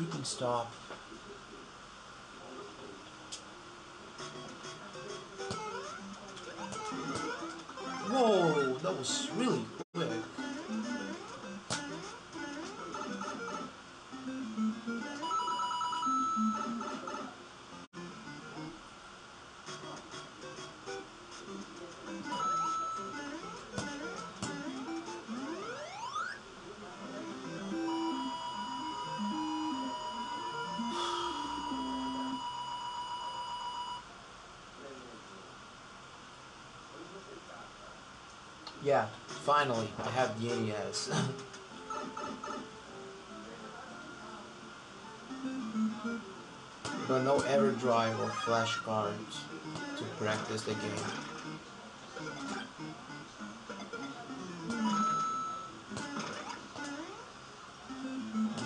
freaking stop. Whoa, that was really Yeah, finally, I have the NES. but no EverDrive or flash cards to practice the game.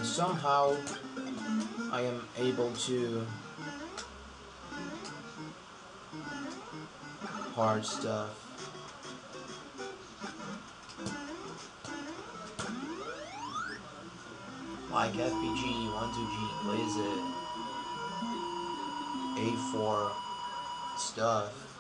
Somehow I am able to hard stuff. Like FPG 12G, what is it? A4 stuff.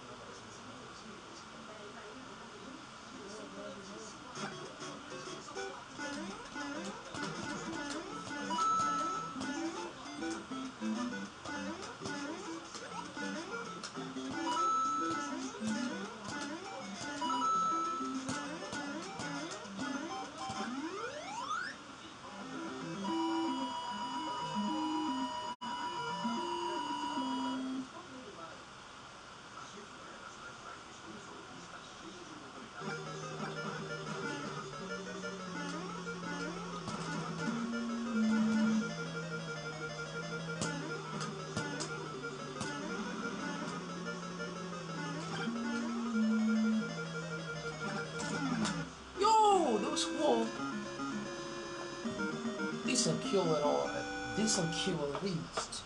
Decent kill at all. Decent kill at least.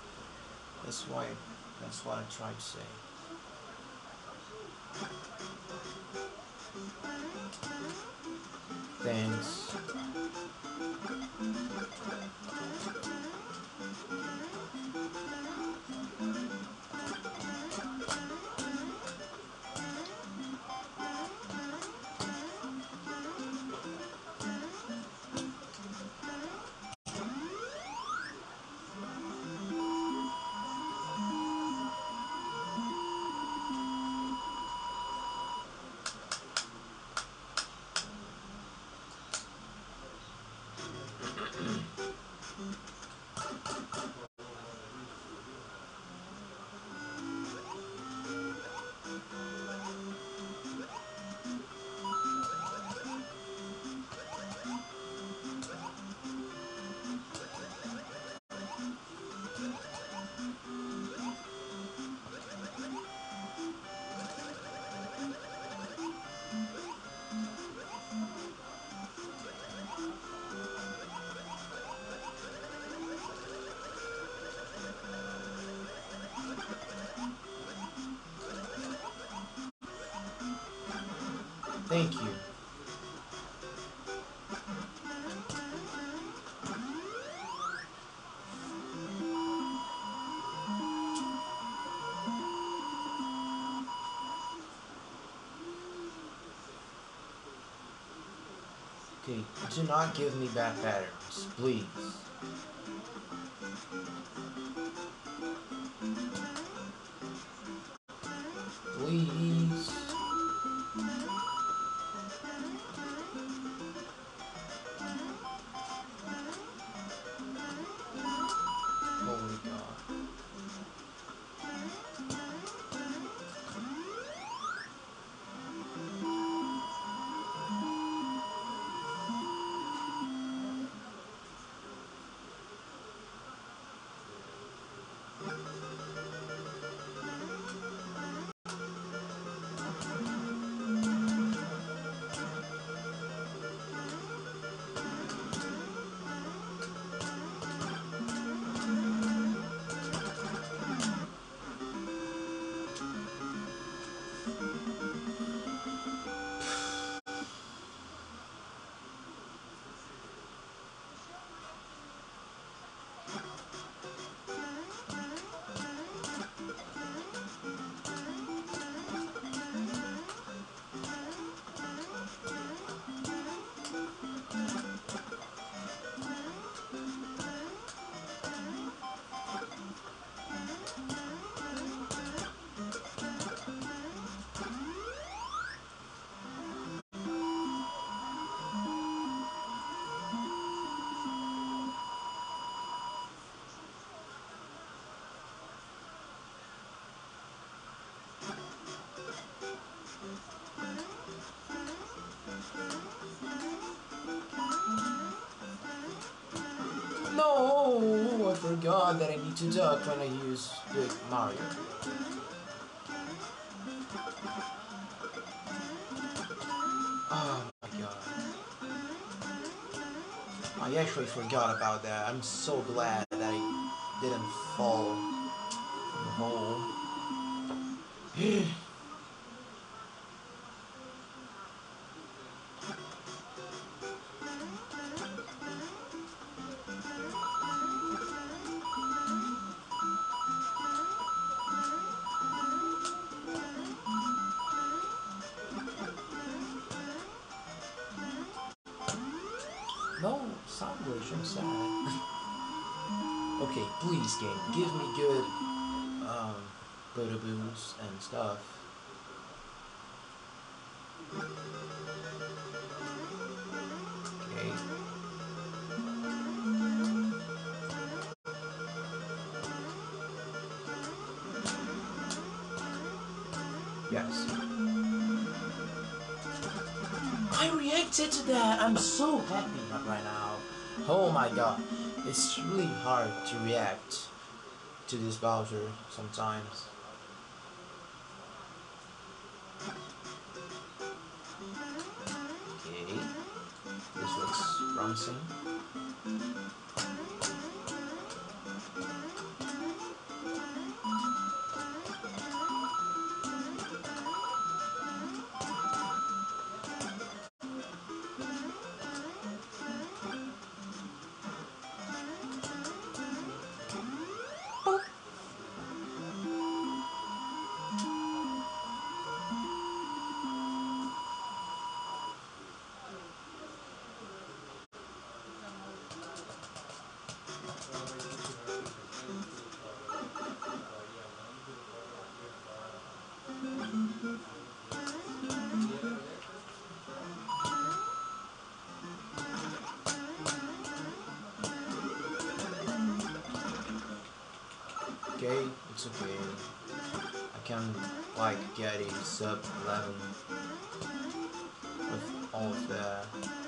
That's why. That's what I tried to say. Thank you. Okay, do not give me bad patterns, please. Please. Forgot that I need to duck when I use the Mario. Oh my god. I actually forgot about that. I'm so glad that I didn't fall in the hole. Glitch, I'm sad. okay, please game, give me good um boos and stuff. Okay. Yes. I reacted to that. I'm so happy right now. Oh my god. It's really hard to react to this Bowser sometimes. Okay. This looks promising. Okay, it's okay. I can like get a sub 11 with all of that.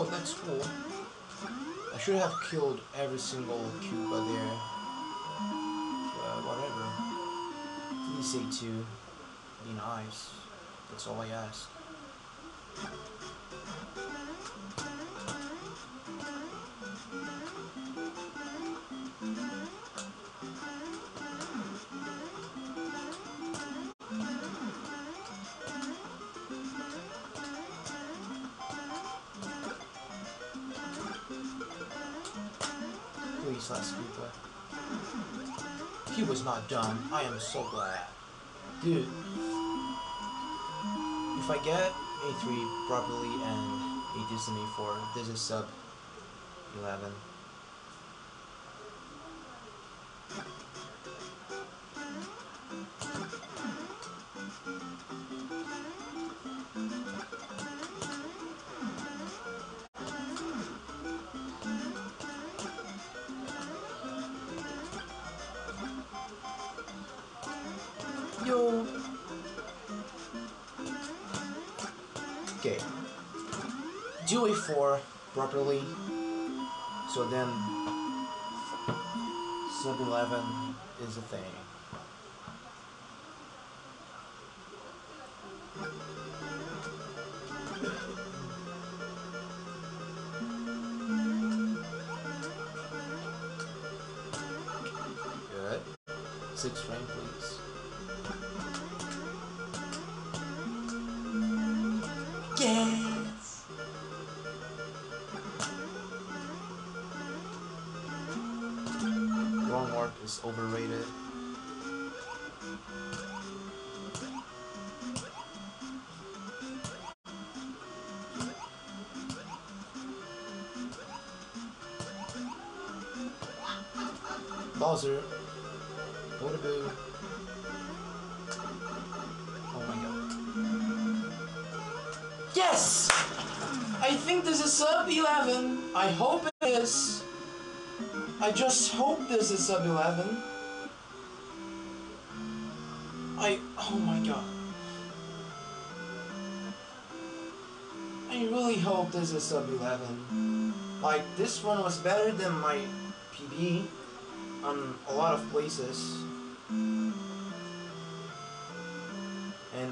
Oh, that's cool. I should have killed every single Koopa there. But whatever. Please say two. Be nice. That's all I ask. Last Koopa. He was not done. I am so glad. Dude. If I get A3 properly and a Disney 4, this is sub 11. Yo. Okay. Do A4 properly. So then sub 11 is a thing. Good. Six frame, is overrated. Bowser. What a boo. Oh my god. Yes! I think this is sub 11. I hope it is. I just hope this is sub 11. I. Oh my god. I really hope this is sub 11. Like, this one was better than my PB on a lot of places. And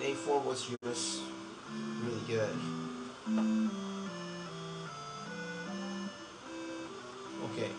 A4 was just really good. Okay.